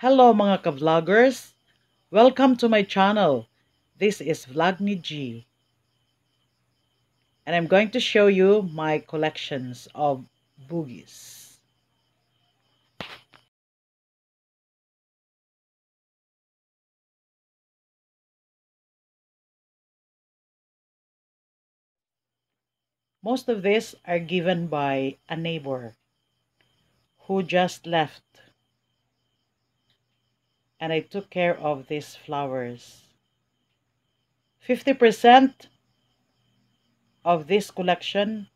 Hello mga ka-vloggers! Welcome to my channel. This is Vlog ni Gee. And I'm going to show you my collections of boogies. Most of these are given by a neighbor who just left and I took care of these flowers. 50% of this collection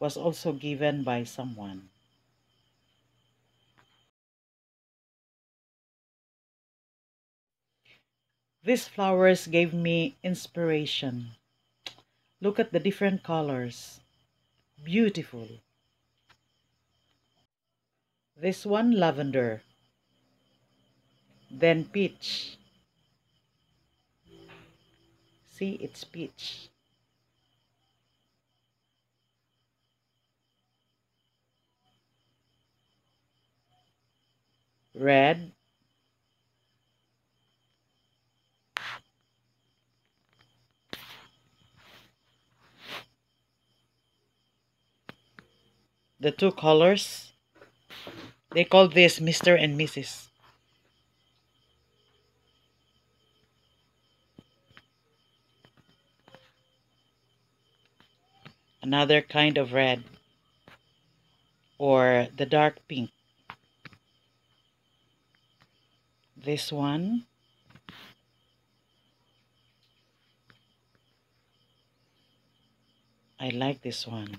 was also given by someone. These flowers gave me inspiration. Look at the different colors. Beautiful. This one, lavender. Then peach. See, it's peach. Red. The two colors they call this Mr. and Mrs. Another kind of red or the dark pink. This one I like this one.